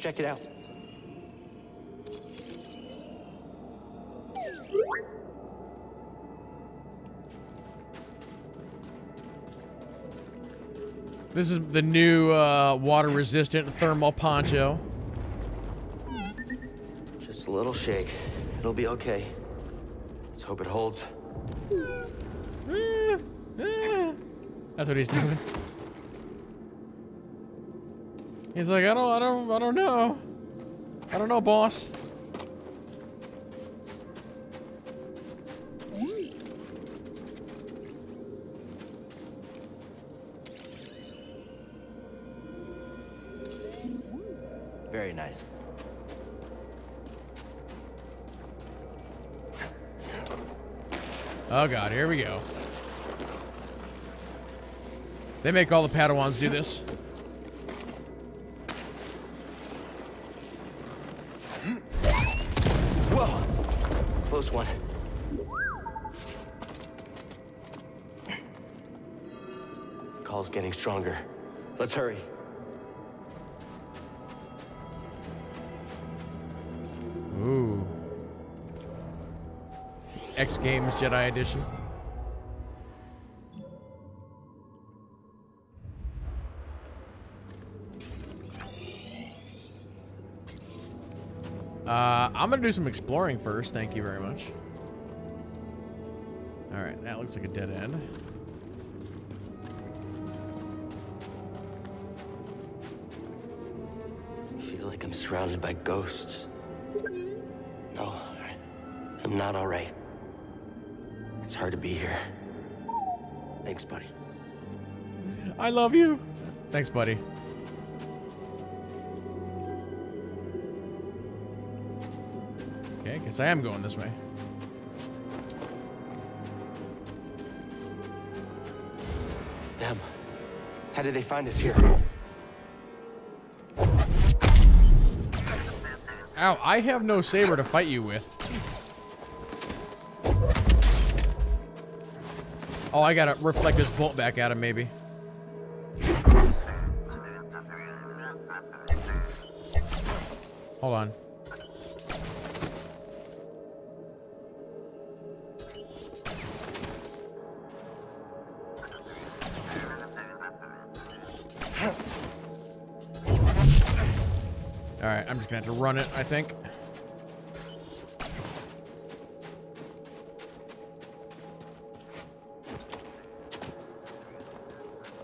check it out. This is the new uh, water-resistant thermal poncho. Just a little shake. It'll be okay. Let's hope it holds. That's what he's doing. He's like, I don't, I don't, I don't know. I don't know, boss. Very nice. Oh god, here we go. They make all the Padawans do this. Stronger. Let's hurry. Ooh. X Games Jedi Edition. Uh, I'm gonna do some exploring first. Thank you very much. All right, that looks like a dead end. I'm surrounded by ghosts. No, I'm not all right. It's hard to be here. Thanks, buddy. I love you. Thanks, buddy. Okay, guess I am going this way. It's them. How did they find us here? Ow, I have no saber to fight you with. Oh, I gotta reflect this bolt back at him, maybe. Hold on. I'm just gonna have to run it, I think.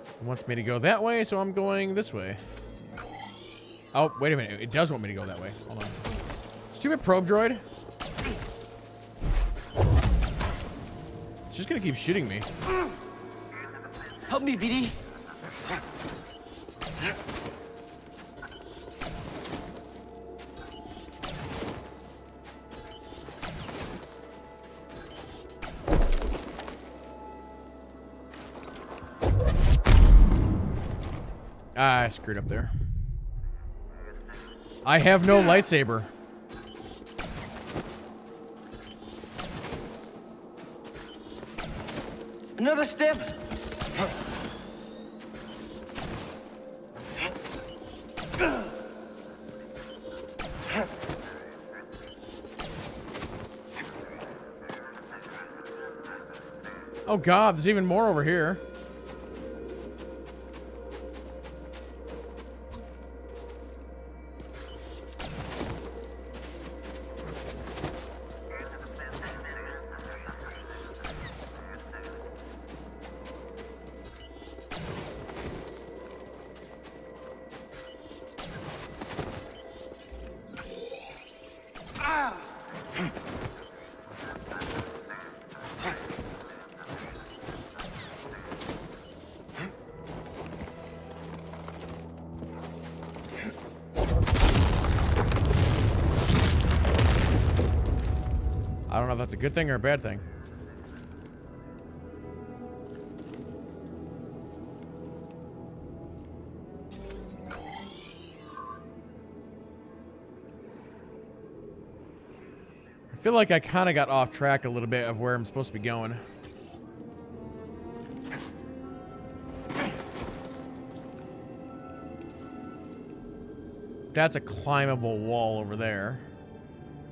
It wants me to go that way, so I'm going this way. Oh, wait a minute. It does want me to go that way. Hold on. Stupid probe droid. It's just gonna keep shooting me. Help me, BD. Ah, I screwed up there. I have no lightsaber. Another step. Oh god, there's even more over here. A good thing or a bad thing. I feel like I kind of got off track a little bit of where I'm supposed to be going. that's a climbable wall over there.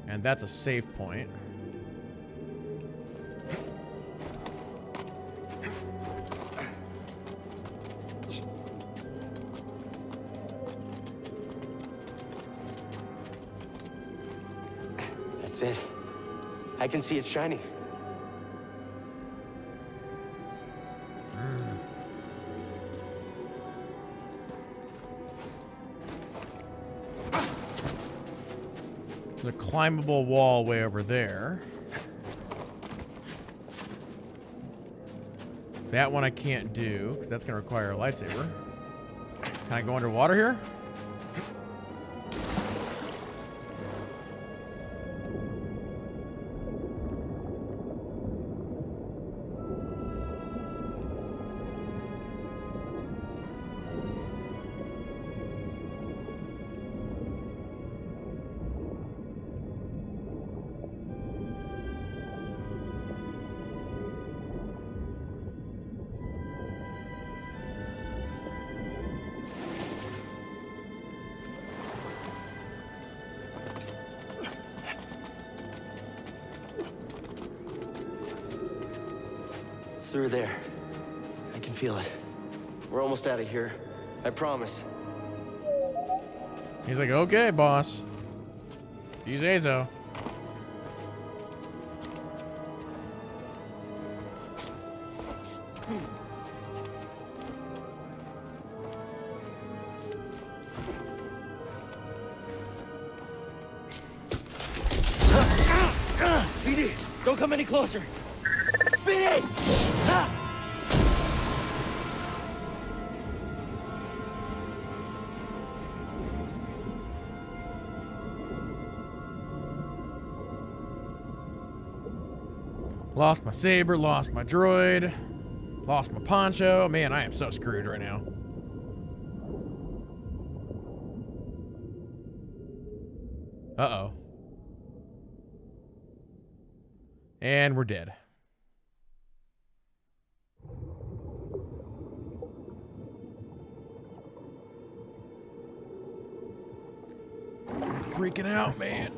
And that's a save point. That's it. I can see it shining. There's a climbable wall way over there. That one I can't do, because that's going to require a lightsaber. Can I go underwater here? Out of here. I promise. He's like, okay, boss. Use Azo. Lost my saber, lost my droid, lost my poncho. Man, I am so screwed right now. Uh-oh. And we're dead. I'm freaking out, man.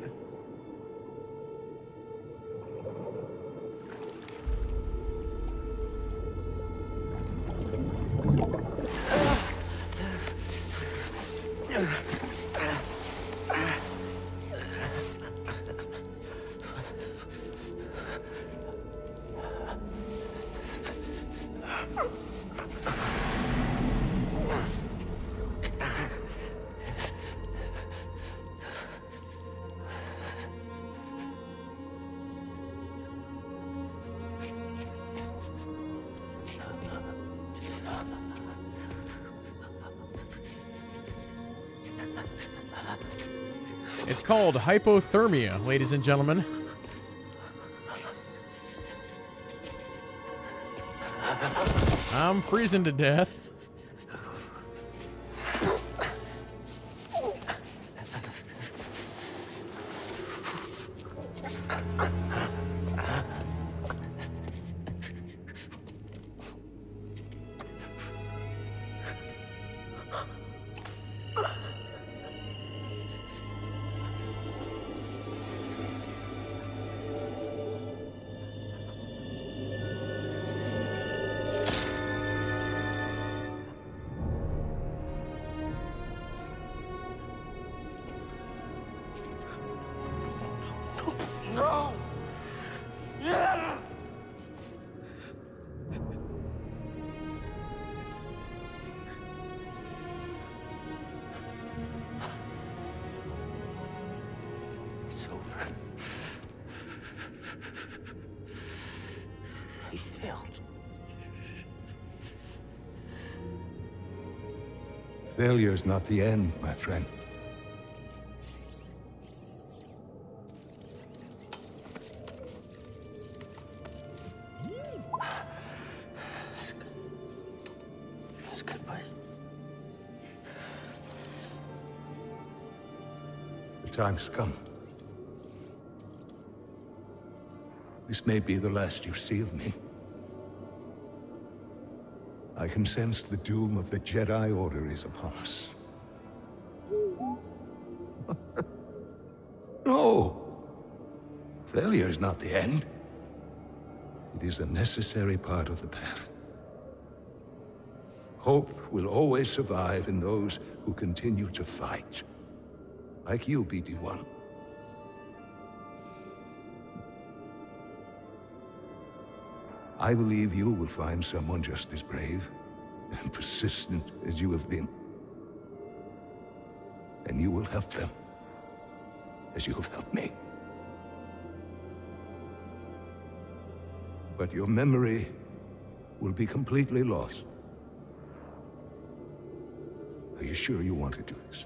Hypothermia, ladies and gentlemen. I'm freezing to death. Failure's not the end, my friend. Yes, goodbye. The time's come. This may be the last you see of me. I can sense the doom of the Jedi Order is upon us. no. Failure is not the end. It is a necessary part of the path. Hope will always survive in those who continue to fight. Like you, BD-1. I believe you will find someone just as brave and persistent as you have been. And you will help them, as you have helped me. But your memory will be completely lost. Are you sure you want to do this?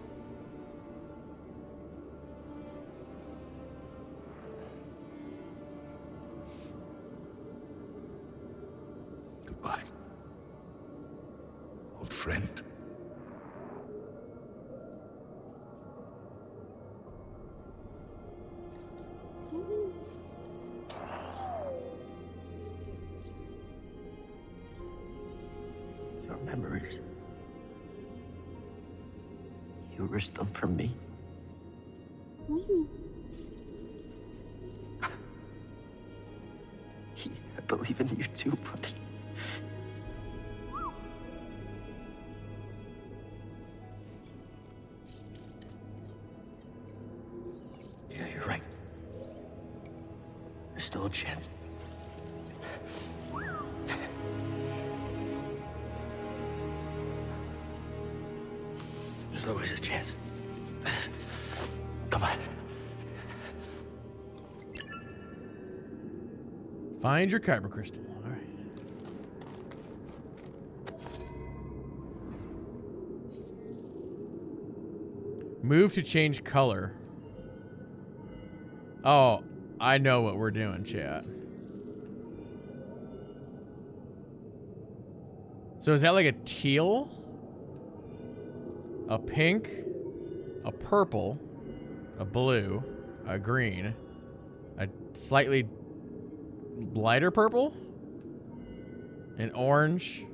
Them for me. Find your kyber crystal. All right. Move to change color. Oh, I know what we're doing, chat. So is that like a teal? A pink? A purple? A blue? A green? A slightly lighter purple? An orange?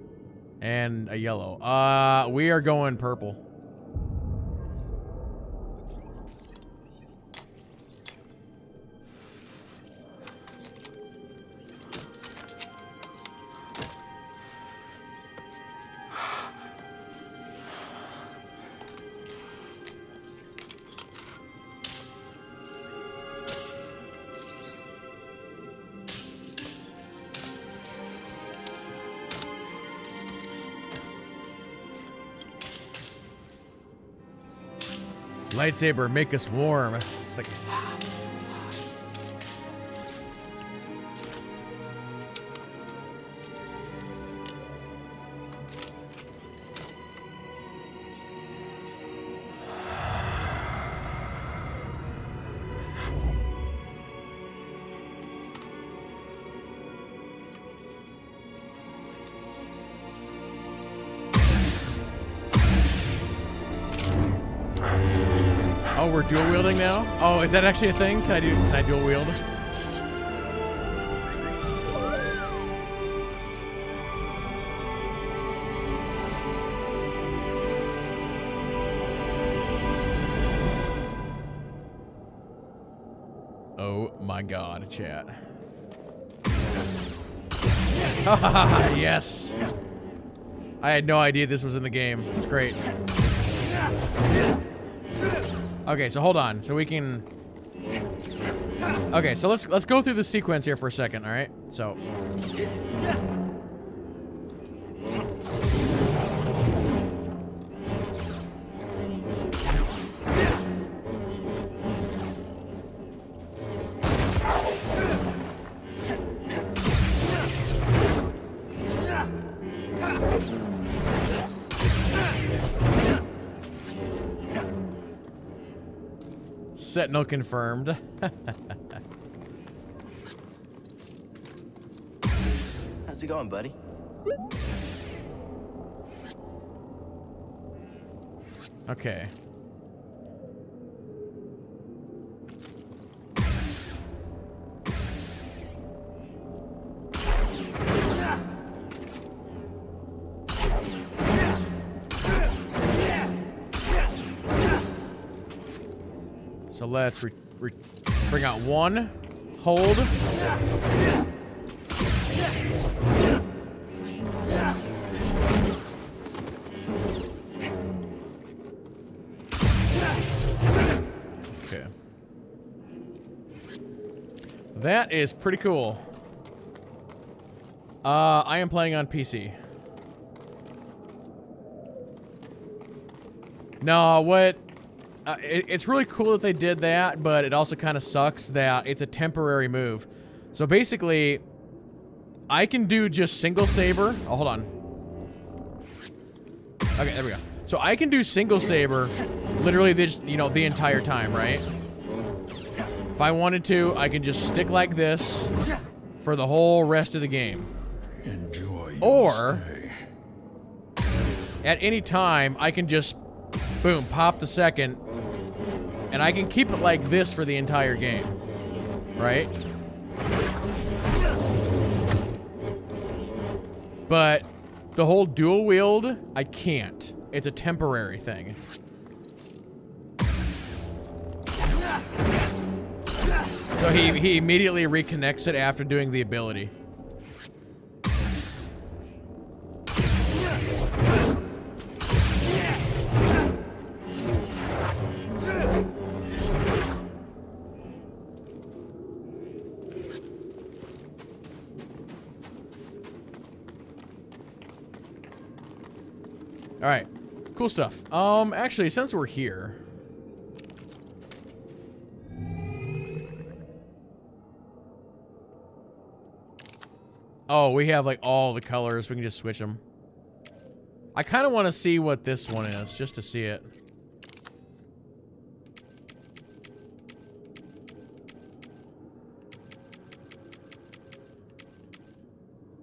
And a yellow. Uh, we are going purple. Lightsaber, make us warm. It's like, Oh, is that actually a thing? Can I do? Can I dual wield? Oh my god, chat. yes. I had no idea this was in the game. It's great. Okay, so hold on. So we can Okay, so let's let's go through the sequence here for a second, all right? So Sentinel confirmed. How's it going, buddy? Okay. Let's bring out one, hold. Okay. That is pretty cool. Uh, I am playing on PC. No, what? Uh, it, it's really cool that they did that, but it also kind of sucks that it's a temporary move. So basically, I can do just single saber. Oh, hold on. Okay, there we go. So I can do single saber literally this, you know, the entire time, right? If I wanted to, I can just stick like this for the whole rest of the game. Enjoy Or at any time, I can just boom, pop the second, and I can keep it like this for the entire game, right? But the whole dual wield, I can't. It's a temporary thing. So he, he immediately reconnects it after doing the ability. All right, cool stuff. Um, actually, since we're here, oh, we have like all the colors. We can just switch them. I kind of want to see what this one is, just to see it.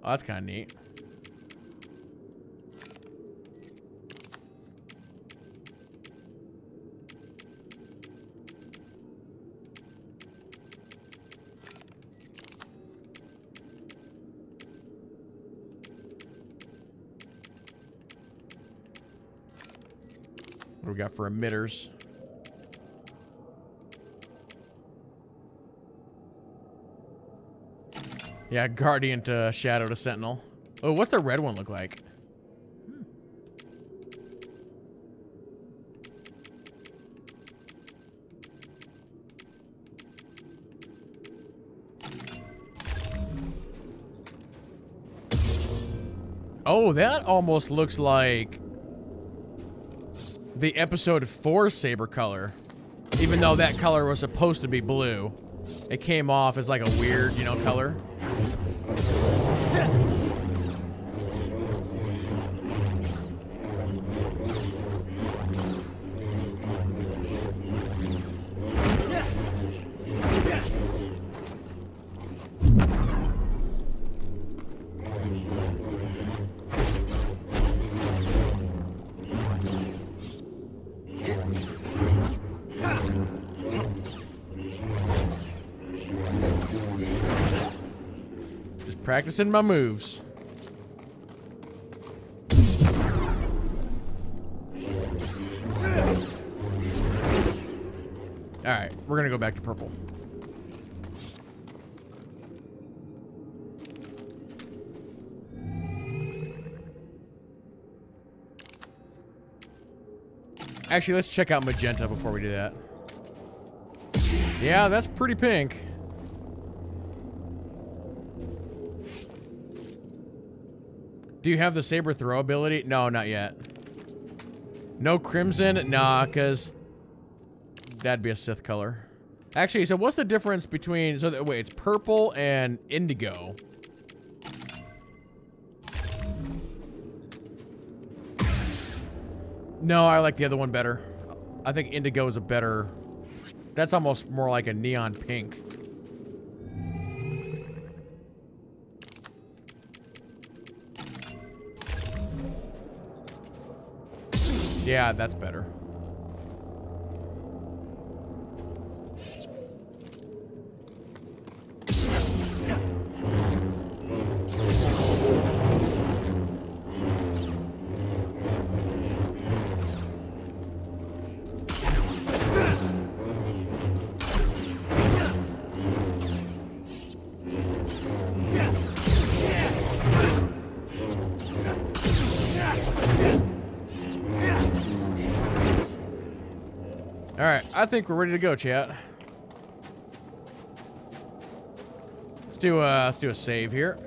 Oh, that's kind of neat. We got for emitters? Yeah, Guardian to Shadow to Sentinel. Oh, what's the red one look like? Hmm. Oh, that almost looks like the episode 4 saber color. Even though that color was supposed to be blue. It came off as like a weird, you know, color. Practicing my moves. Alright, we're gonna go back to purple. Actually, let's check out magenta before we do that. Yeah, that's pretty pink. Do you have the saber throw ability? No, not yet. No crimson? Nah, because that'd be a Sith color. Actually, so what's the difference between... So, wait, it's purple and indigo. No, I like the other one better. I think indigo is a better That's almost more like a neon pink. Yeah, that's better. I think we're ready to go, chat. Let's do a, let's do a save here.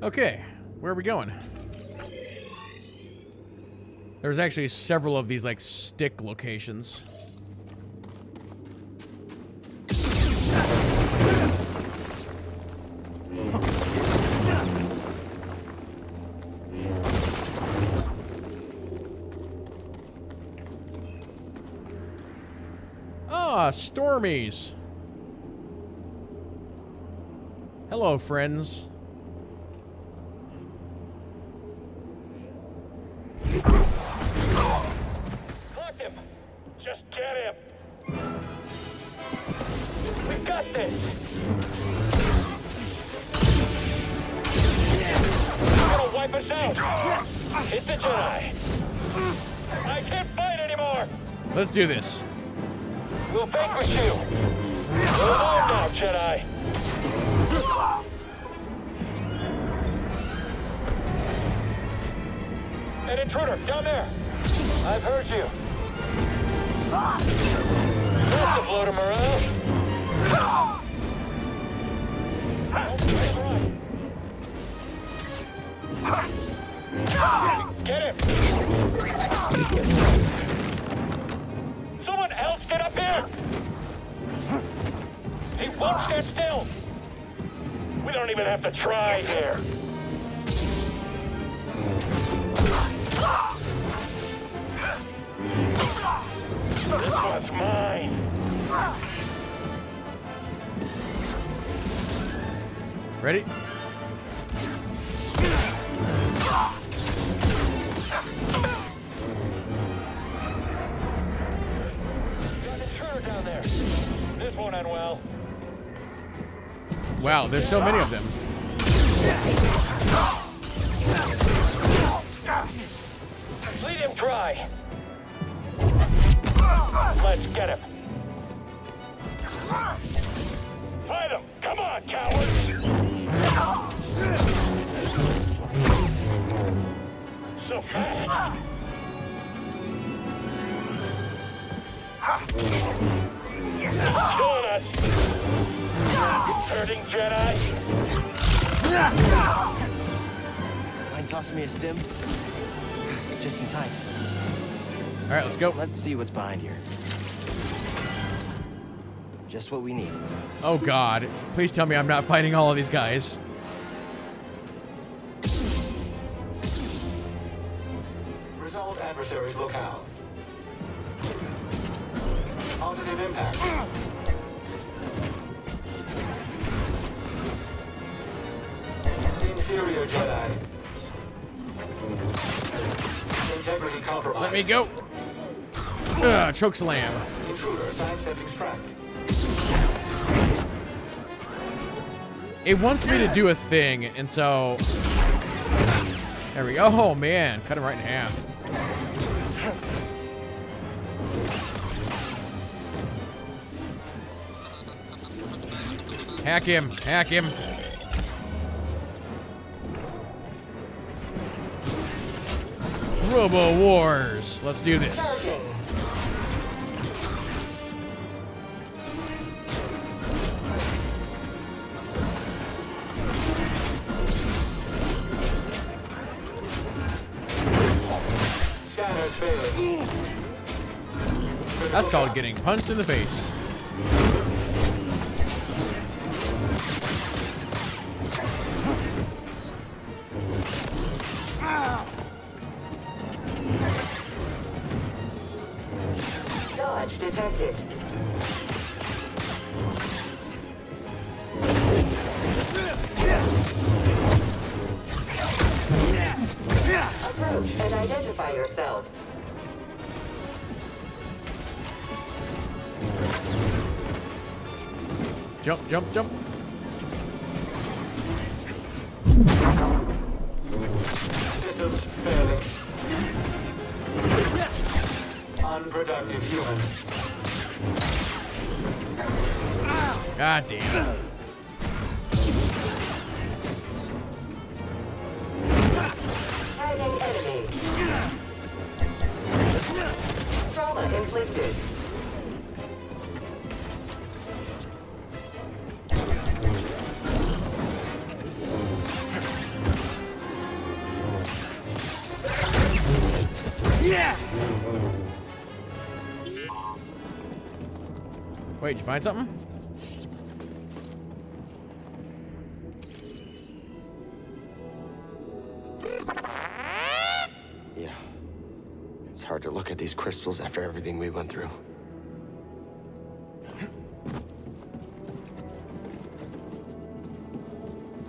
Okay, where are we going? There's actually several of these like stick locations. Ah, Stormies. Hello, friends. Fuck him! Just get him! We got this! You're gonna wipe us out! Hit the Jedi! I can't fight anymore! Let's do this. So many of them. Lead him dry. Let's get him. Fight him! Come on, coward! So fast! Killing us! Hurting Jedi! Mind tossing me a stim? Just in time. All right, let's go. Let's see what's behind here. Just what we need. Oh God! Please tell me I'm not fighting all of these guys. Me go. Ugh, choke slam. It wants me to do a thing, and so there we go. Oh man, cut him right in half. Hack him! Hack him! Robo Wars. Let's do this. That's called getting punched in the face. Dodge. Approach and identify yourself. Jump, jump, jump. God damn. Trauma inflicted. Wait, did you find something? Crystals after everything we went through.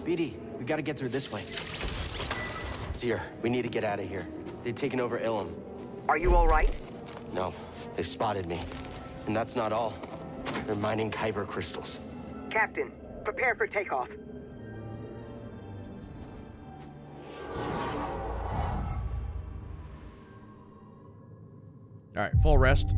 BD, we gotta get through this way. Cere, we need to get out of here. They've taken over Ilum. Are you all right? No, they spotted me. And that's not all. They're mining Kyber crystals. Captain, prepare for takeoff. All right, full rest.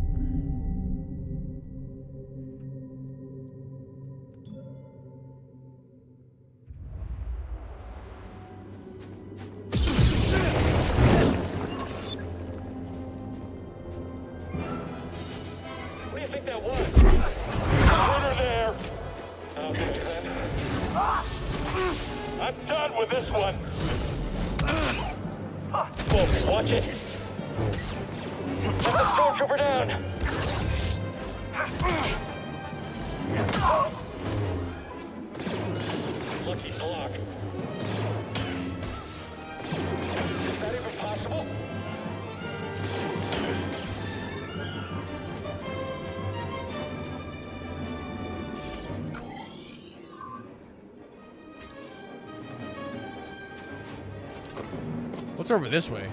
What's over this way?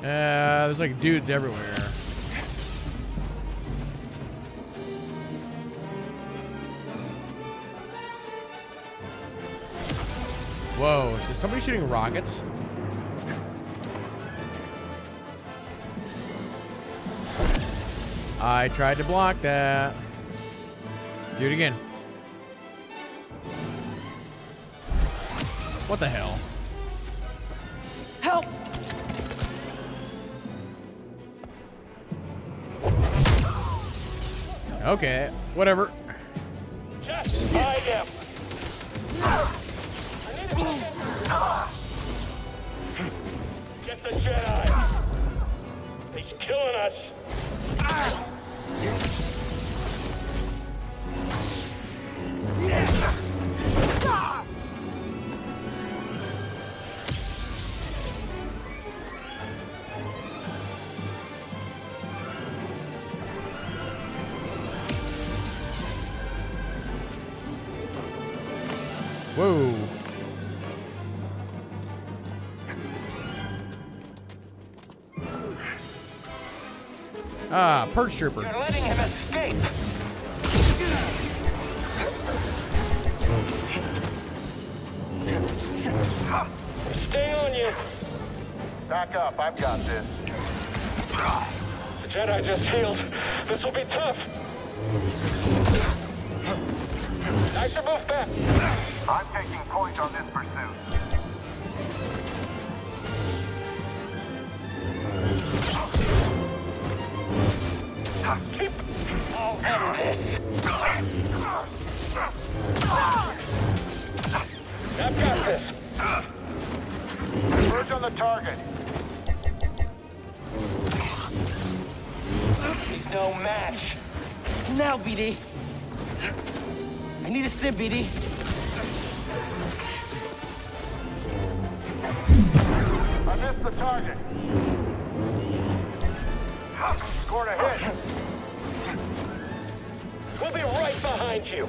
Uh, there's like dudes everywhere. Whoa, is somebody shooting rockets? I tried to block that. Do it again. What the hell? Help! Okay, whatever. Just hide him. Get the Jedi. Ah, perch trooper. You're letting him escape. Stay on you. Back up, I've got this. The Jedi just healed. This will be tough. I should move back. I'm taking point on this I've got this. Surge on the target. He's no match. Now, BD. I need a stim, BD. I missed the target. Scored a hit. Right behind you.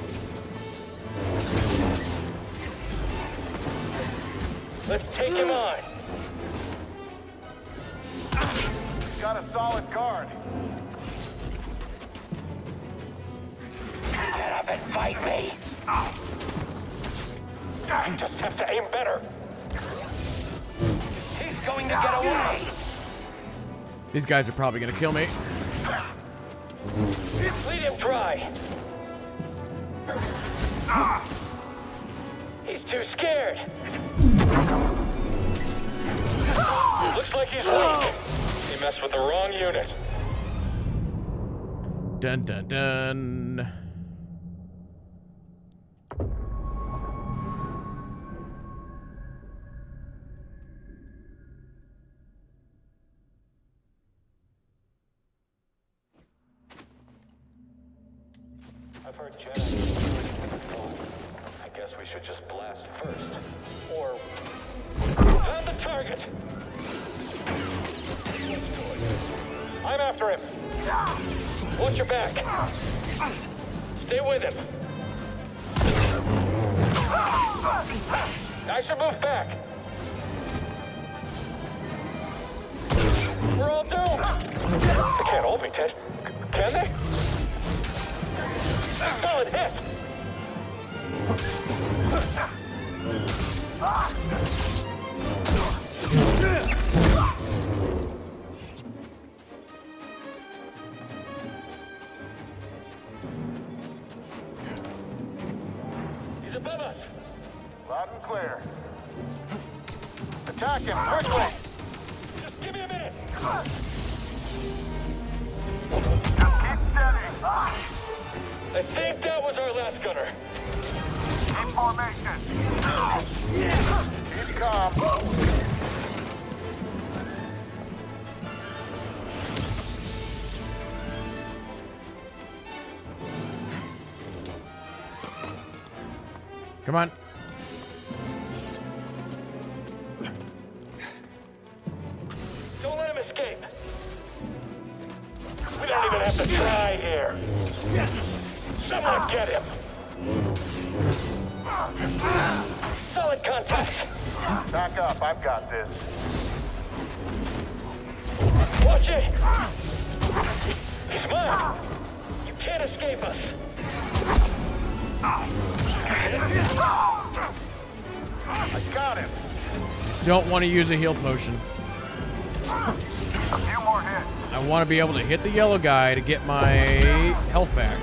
Let's take him on. Got a solid guard. Get up and fight me. I just have to aim better. He's going to get away. These guys are probably gonna kill me. Lead him dry. He's too scared. Looks like he's weak. He messed with the wrong unit. Dun dun dun. I think that was our last gunner. Keep formation. Keep calm. Come on. This. Watch it. He's mine. You can't escape us. I got him. Don't want to use a heal potion. A few more hits. I want to be able to hit the yellow guy to get my health back.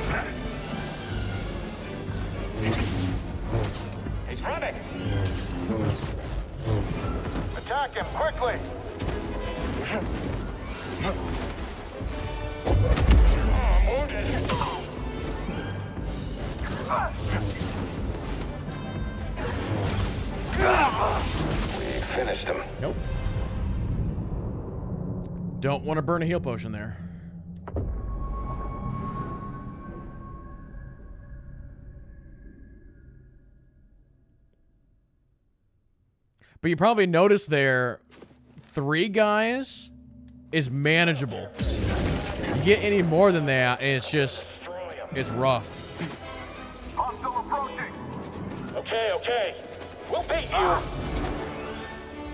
Burn a heal potion there. But you probably noticed there, three guys is manageable. You get any more than that, and it's just, Destroy him. it's rough. Hostile approaching. Okay, okay. We'll beat you.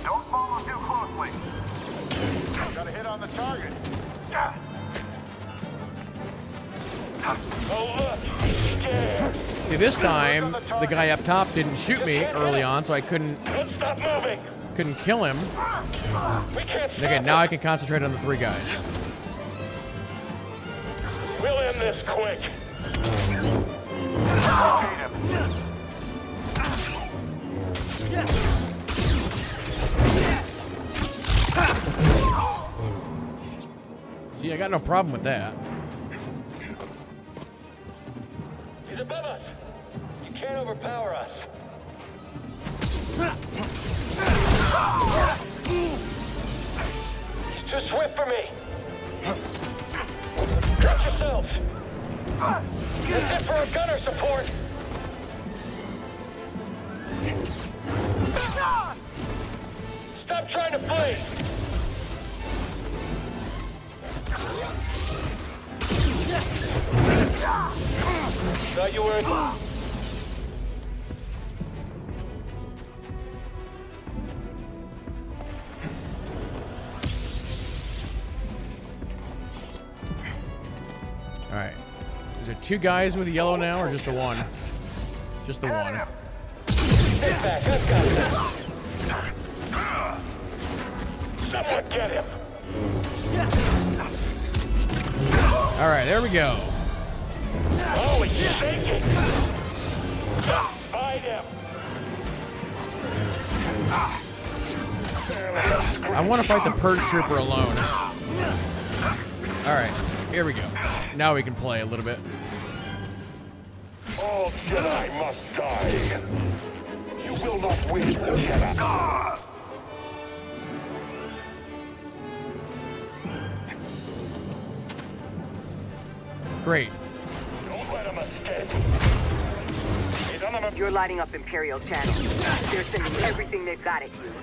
Don't follow too closely. Got a hit on the target. Yeah. Oh, look. He's scared. See, this time, the guy up top didn't shoot me early on, so I couldn't stop moving. couldn't kill him. We can't Okay, now I can concentrate on the three guys. We'll end this quick. See, I got no problem with that. He's above us. You can't overpower us. He's too swift for me. Cut yourselves. That's it for a gunner support. Stop trying to flee! Thought you were... All right. Is there two guys with yellow now, or just the one? Just the one. Get back, I've got this. Someone get him! All right, there we go. Him! I want to fight the purge trooper alone. All right, here we go. Now we can play a little bit. All Jedi must die. You will not win, Jedi. Great. Don't let him escape. He's on the You're lighting up Imperial Channel. They're sending everything they've got at you.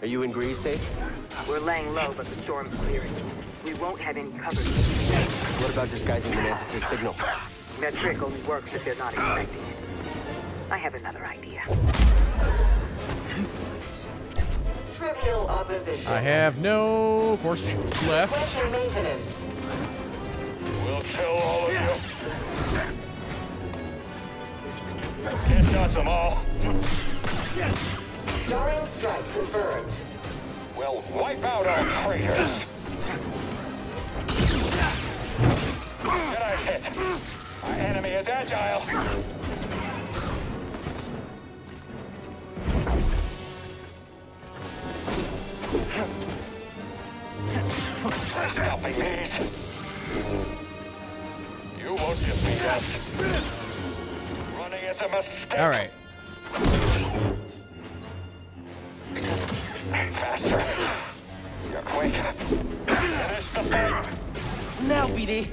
Are you in Greez safe? We're laying low, but the storm's clearing. We won't have any cover. What about disguising the Mantis' signal? That trick only works if they're not expecting it. I have another idea. Trivial opposition. I have no force left. Question maintenance. We'll kill all of you. Can't dodge them all. Starring strike confirmed. We'll wipe out all traitors. Jedi hit. Our enemy is agile. Stopping these. You won't defeat us. Running is a mistake. All right. Faster. You're quick. Finish the fight. Now, BD.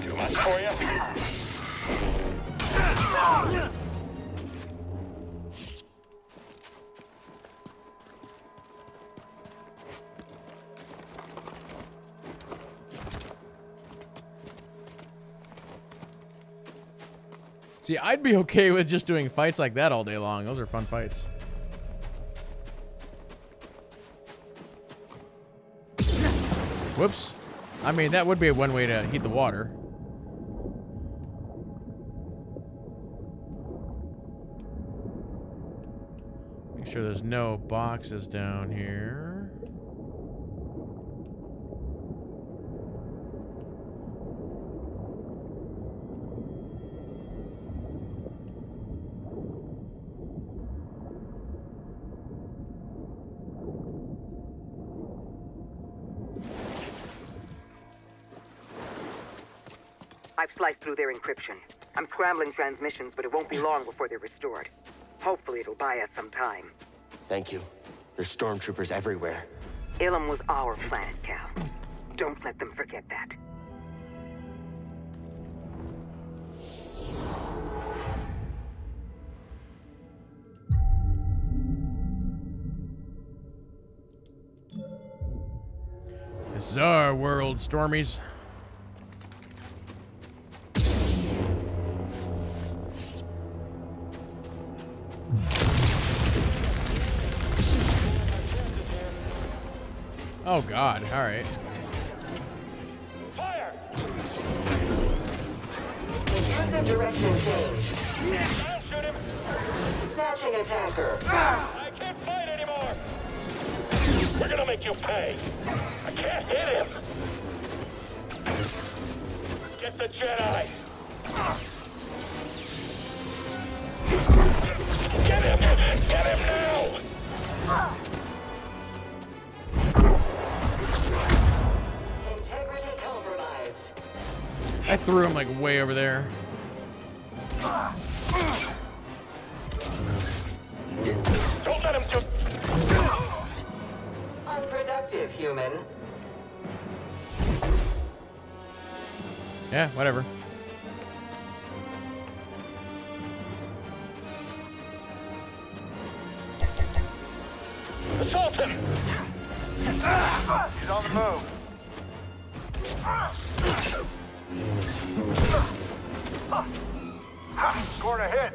Too much for you? See, I'd be okay with just doing fights like that all day long. Those are fun fights. Whoops. I mean, that would be one way to heat the water. Make sure there's no boxes down here. Their encryption. I'm scrambling transmissions, but it won't be long before they're restored. Hopefully it'll buy us some time. Thank you. There's stormtroopers everywhere. Ilum was our planet, Cal. Don't let them forget that. This is our world, Stormies. Oh God! All right. Fire! Intrusive direction change. I'll shoot him! Snatching attacker. I can't fight anymore! We're gonna make you pay! I can't hit him! Get the Jedi! Get him! Get him now! I threw him like way over there. Don't let him do Unproductive, human. Yeah, whatever. Assault him! He's on the move. Scored a hit.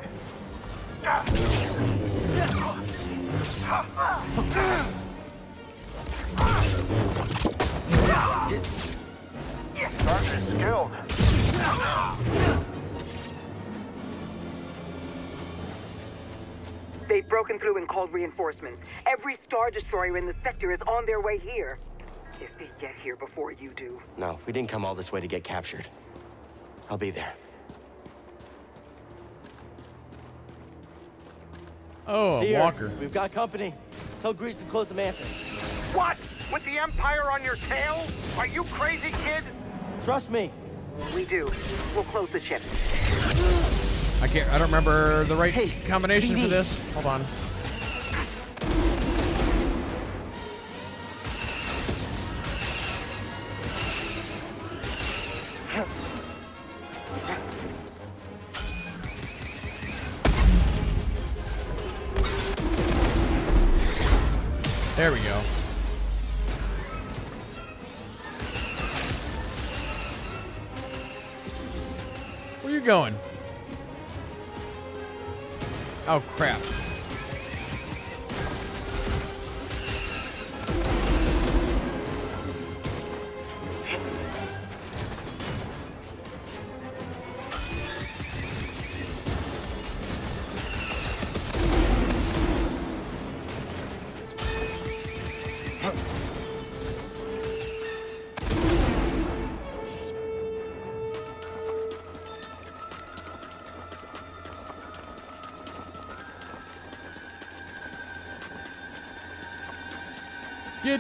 Skilled. They've broken through and called reinforcements. Every Star Destroyer in the sector is on their way here. If they get here before you do. No, we didn't come all this way to get captured. I'll be there. Oh, See a her. walker. We've got company. Tell Greez to close the mantis. What? With the Empire on your tail? Are you crazy, kid? Trust me. We do. We'll close the ship. I can't. I don't remember the right Hey, combination for this. Hold on. There we go. Where you going? Oh crap.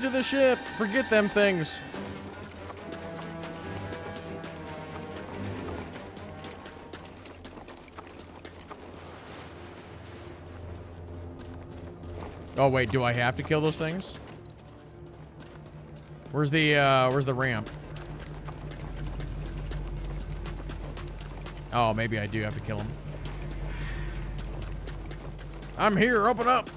Get to the ship. Forget them things. Oh wait, do I have to kill those things? Where's the uh where's the ramp? Oh, maybe I do have to kill him. I'm here, open up.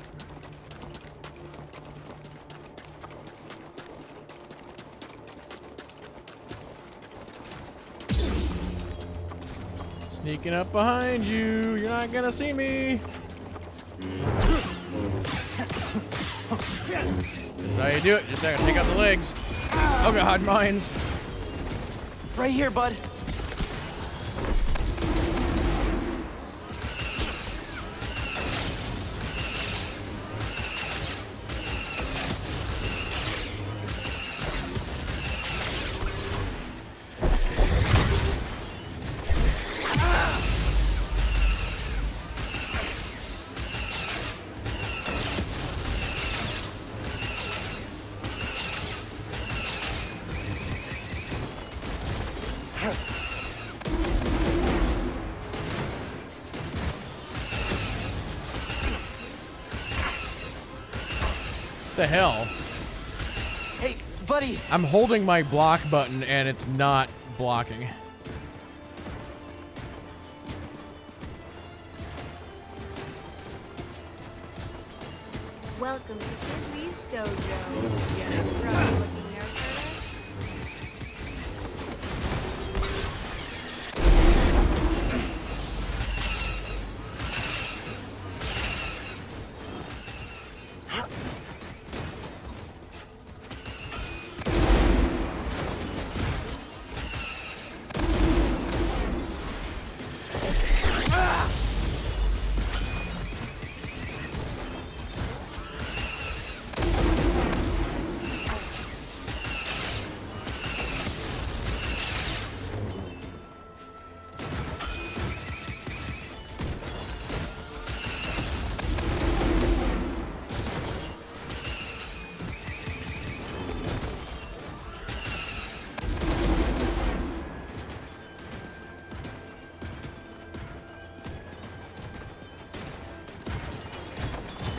Sneaking up behind you. You're not gonna see me. That's how you do it. Just gotta take out the legs. Oh god, mines. Right here, bud. The hell? Hey, buddy. I'm holding my block button and it's not blocking.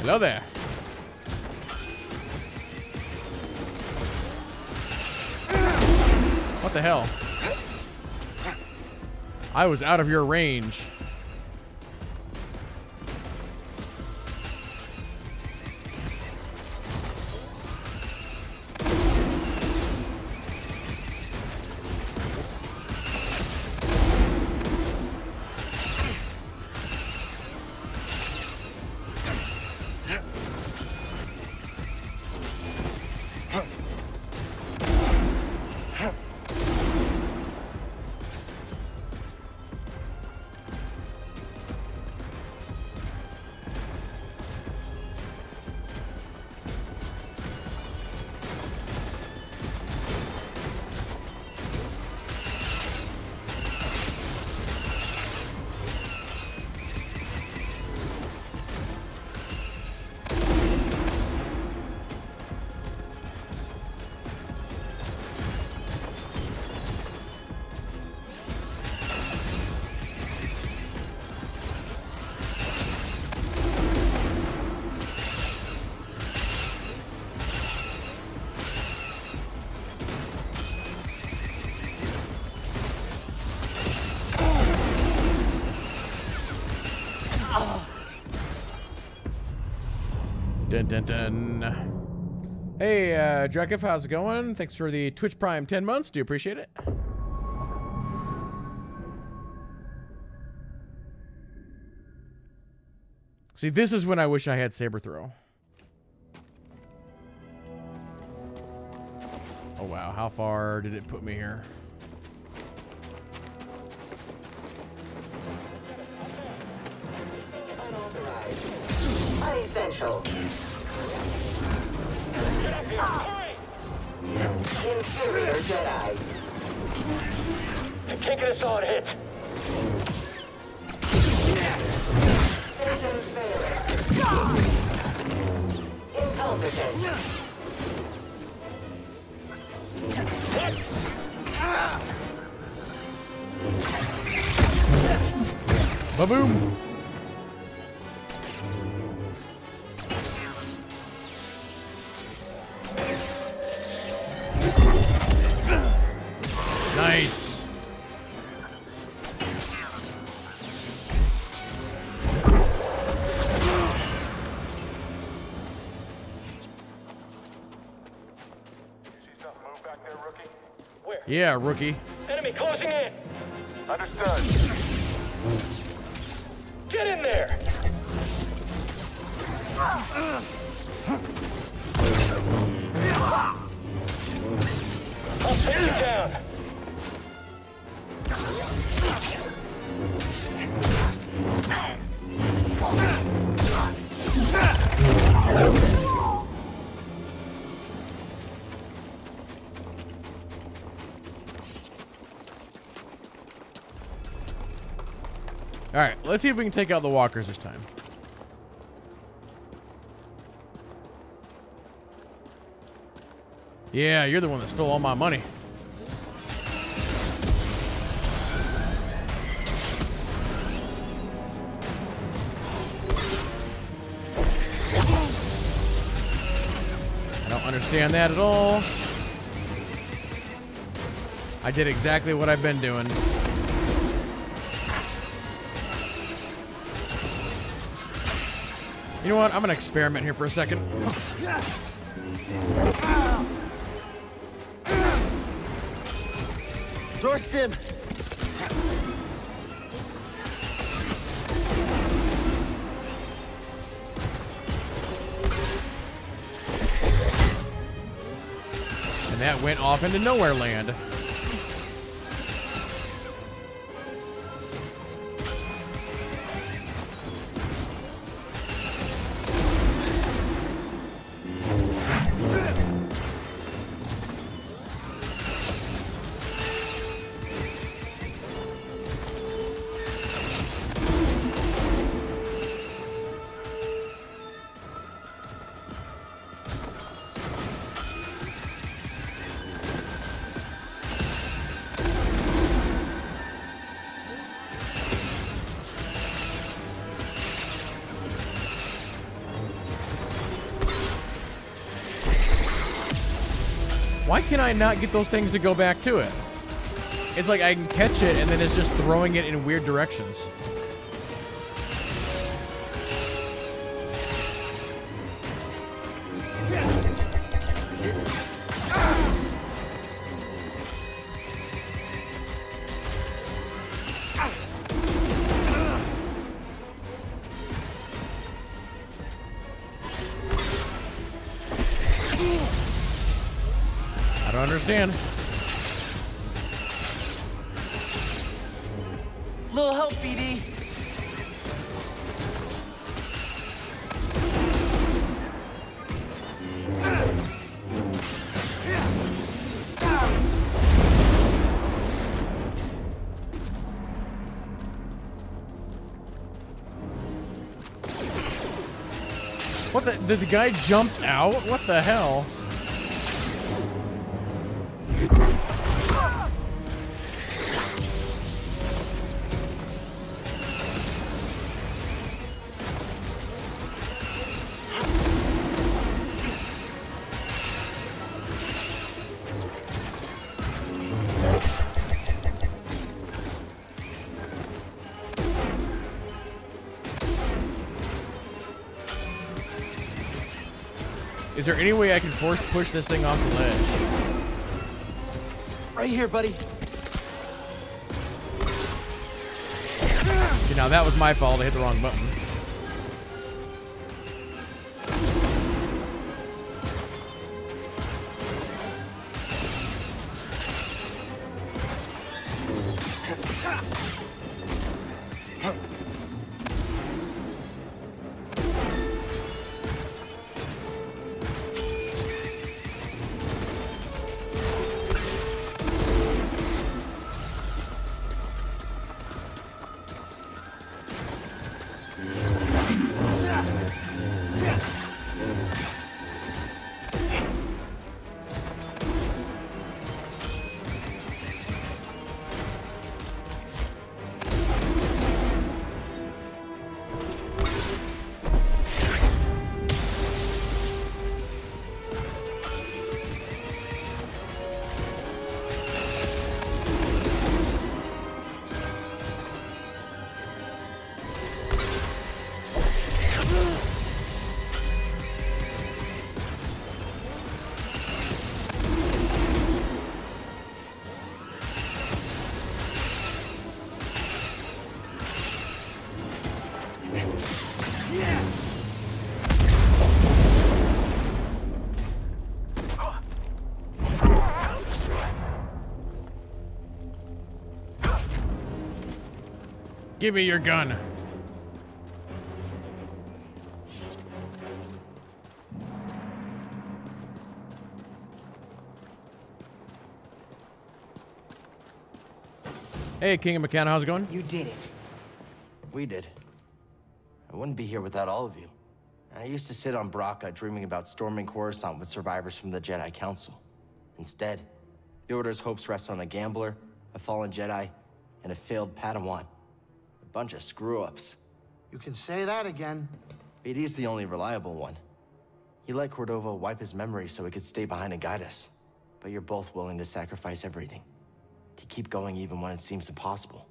Hello there. What the hell? I was out of your range. Dun dun. Hey, uh, Drakif, how's it going? Thanks for the Twitch Prime 10 months. Do appreciate it. See, this is when I wish I had Saber Throw. Oh wow, how far did it put me here? Unessential. Inferior Jedi. They're taking us on hit. Systems failing. Incompetent. Ba-boom! Yeah, rookie. Enemy closing in. Understood. Get in there. I'll take you down. Let's see if we can take out the walkers this time. Yeah, you're the one that stole all my money. I don't understand that at all. I did exactly what I've been doing. You know what? I'm gonna experiment here for a second. Thorsten! And that went off into nowhere land. Can I not get those things to go back to it? It's like I can catch it and then it's just throwing it in weird directions. Don't understand. Little help, BD. What the? Did the guy jumped out? What the hell? There any way I can force push this thing off the ledge? Right here, buddy. Okay, now that was my fault. I hit the wrong button. Give me your gun. Hey, King of Meccano, how's it going? You did it. We did. I wouldn't be here without all of you. I used to sit on Bracca dreaming about storming Coruscant with survivors from the Jedi Council. Instead, the Order's hopes rest on a gambler, a fallen Jedi, and a failed Padawan. A bunch of screw-ups. You can say that again. BD's the only reliable one. He let Cordova wipe his memory so he could stay behind and guide us. But you're both willing to sacrifice everything. To keep going even when it seems impossible.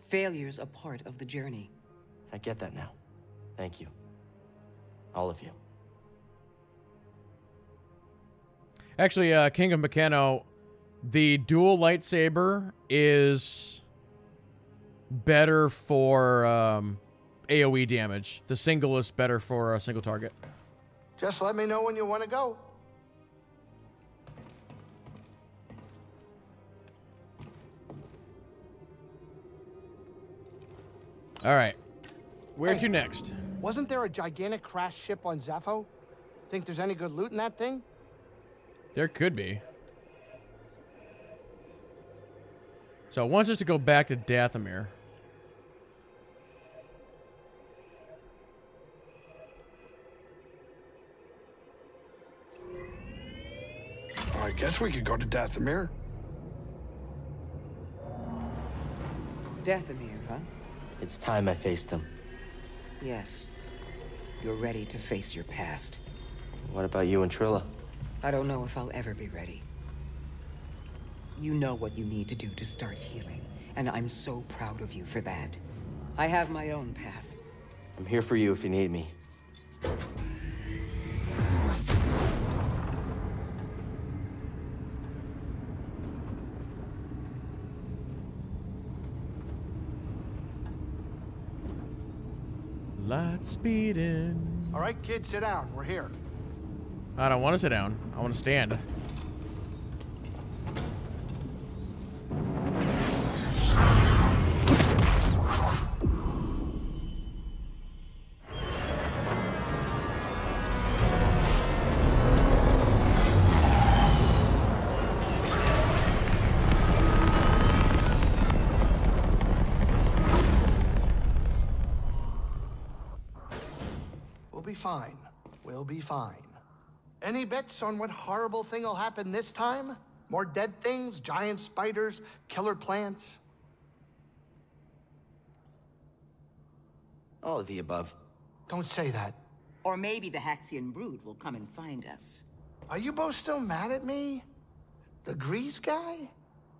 Failure's a part of the journey. I get that now. Thank you. All of you. Actually, uh, King of Meccano, the dual lightsaber is better for um, AoE damage. The single is better for a single target. Just let me know when you want to go. All right. Where Hey. to next? Wasn't there a gigantic crash ship on Zeffo? Think there's any good loot in that thing? There could be. So it wants us to go back to Dathomir. I guess we could go to Dathomir. Dathomir, huh? It's time I faced him. Yes. You're ready to face your past. What about you and Trilla? I don't know if I'll ever be ready. You know what you need to do to start healing, and I'm so proud of you for that. I have my own path. I'm here for you if you need me. Speeding. All right, kid, sit down. We're here. I don't want to sit down. I want to stand. Fine. We'll be fine. Any bets on what horrible thing will happen this time? More dead things, giant spiders, killer plants? All of the above. Don't say that. Or maybe the Haxion brood will come and find us. Are you both still mad at me? The Greez guy?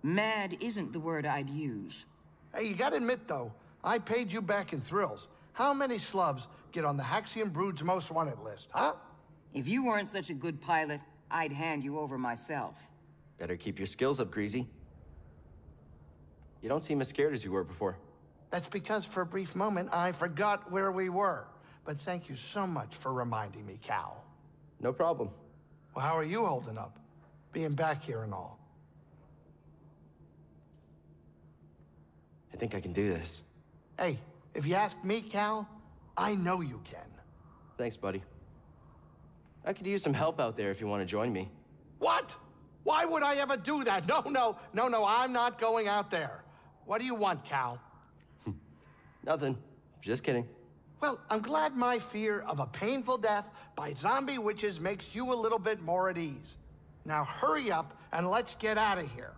Mad isn't the word I'd use. Hey, you gotta admit, though, I paid you back in thrills. How many slubs get on the Haxion Brood's most wanted list, huh? If you weren't such a good pilot, I'd hand you over myself. Better keep your skills up, Greasy. You don't seem as scared as you were before. That's because for a brief moment I forgot where we were. But thank you so much for reminding me, Cal. No problem. Well, how are you holding up? Being back here and all. I think I can do this. Hey, if you ask me, Cal, I know you can. Thanks, buddy. I could use some help out there if you want to join me. What? Why would I ever do that? No, no, no, no, I'm not going out there. What do you want, Cal? Nothing. Just kidding. Well, I'm glad my fear of a painful death by zombie witches makes you a little bit more at ease. Now hurry up and let's get out of here.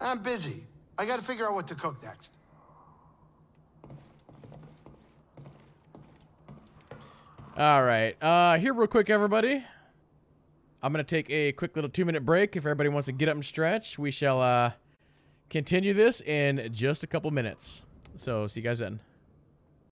I'm busy. I gotta figure out what to cook next. All right. Uh, here, real quick, everybody. I'm going to take a quick little two minute break. If everybody wants to get up and stretch, we shall uh, continue this in just a couple minutes. So, see you guys then.